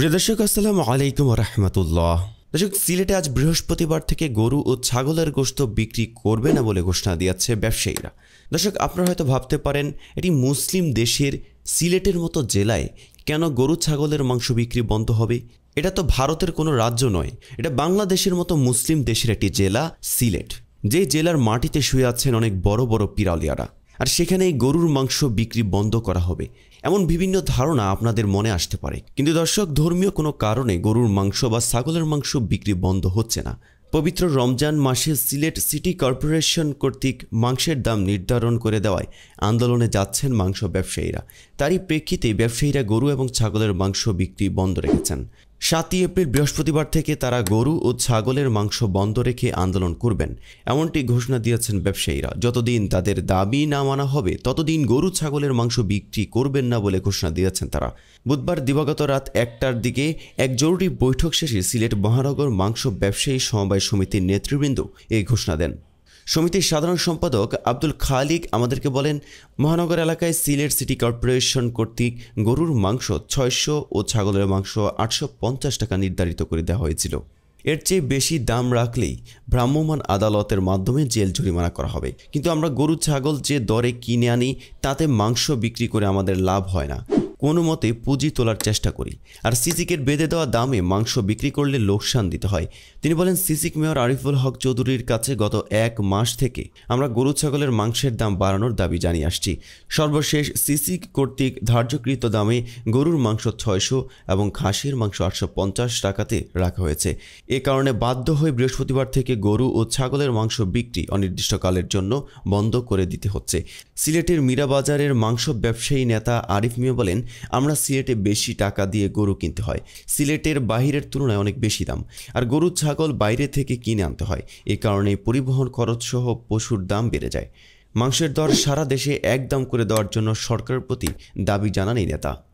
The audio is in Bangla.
প্রিয় দর্শক, আসসালামু আলাইকুম রহমতুল্লাহ। দর্শক, সিলেটে আজ বৃহস্পতিবার থেকে গরু ও ছাগলের গোশত বিক্রি করবে না বলে ঘোষণা দিয়েছে ব্যবসায়ীরা। দর্শক, আপনারা হয়তো ভাবতে পারেন, এটি মুসলিম দেশের সিলেটের মতো জেলায় কেন গরু ছাগলের মাংস বিক্রি বন্ধ হবে? এটা তো ভারতের কোনো রাজ্য নয়, এটা বাংলাদেশের মতো মুসলিম দেশের একটি জেলা, সিলেট। যে জেলার মাটিতে শুয়ে আছেন অনেক বড় বড় পিরালিয়ারা। আর সেখানে গরুর মাংস বিক্রি বন্ধ করা হবে। এমন বিভিন্ন ধারণা আপনাদের মনে আসতে পারে। কিন্তু দর্শক, ধর্মীয় কোনো কারণে গরুর মাংস বা ছাগলের মাংস বিক্রি বন্ধ হচ্ছে না। পবিত্র রমজান মাসে সিলেট সিটি কর্পোরেশন কর্তৃক মাংসের দাম নির্ধারণ করে দেওয়ায় আন্দোলনে যাচ্ছেন মাংস ব্যবসায়ীরা। তারই প্রেক্ষিতে ব্যবসায়ীরা গরু এবং ছাগলের মাংস বিক্রি বন্ধ রেখেছেন। সাতই এপ্রিল বৃহস্পতিবার থেকে তারা গরু ও ছাগলের মাংস বন্ধ রেখে আন্দোলন করবেন, এমনটি ঘোষণা দিয়েছেন ব্যবসায়ীরা। যতদিন তাদের দাবি না মানা হবে, ততদিন গরু ছাগলের মাংস বিক্রি করবেন না বলে ঘোষণা দিয়েছেন তারা। বুধবার দিবাগত রাত একটার দিকে এক জরুরি বৈঠক শেষে সিলেট মহানগর মাংস ব্যবসায়ী সমবায় সমিতির নেতৃবৃন্দ এই ঘোষণা দেন। সমিতির সাধারণ সম্পাদক আব্দুল খালিক আমাদেরকে বলেন, মহানগর এলাকায় সিলেট সিটি কর্পোরেশন কর্তৃক গরুর মাংস ছয়শো ও ছাগলের মাংস আটশো পঞ্চাশ টাকা নির্ধারিত করে দেওয়া হয়েছিল। এর চেয়ে বেশি দাম রাখলেই ভ্রাম্যমাণ আদালতের মাধ্যমে জেল জরিমানা করা হবে। কিন্তু আমরা গরু, ছাগল যে দরে কিনে আনি, তাতে মাংস বিক্রি করে আমাদের লাভ হয় না। কোনো মতে পুঁজি তোলার চেষ্টা করি। আর সিসিকের বেঁধে দেওয়া দামে মাংস বিক্রি করলে লোকসান দিতে হয়। তিনি বলেন, সিসিক মেয়র আরিফুল হক চৌধুরীর কাছে গত এক মাস থেকে আমরা গরু ছাগলের মাংসের দাম বাড়ানোর দাবি জানিয়ে আসছি। সর্বশেষ সিসিক কর্তৃক ধার্যকৃত দামে গরুর মাংস ছয়শো এবং খাসির মাংস আটশো পঞ্চাশ টাকাতে রাখা হয়েছে। এ কারণে বাধ্য হয়ে বৃহস্পতিবার থেকে গরু ও ছাগলের মাংস বিক্রি অনির্দিষ্টকালের জন্য বন্ধ করে দিতে হচ্ছে। সিলেটের মীরাবাজারের মাংস ব্যবসায়ী নেতা আরিফ মিয়া বলেন আমরা সিলেটে বেশি টাকা দিয়ে গরু কিনতে হয়। সিলেটের বাহিরের তুলনায় অনেক বেশি দাম। আর গরু, ছাগল বাইরে থেকে কিনে আনতে হয়। এ কারণে পরিবহন খরচ সহ পশুর দাম বেড়ে যায়। মাংসের দর সারা দেশে একদম করে দেওয়ার জন্য সরকারের প্রতি দাবি জানান এই নেতা।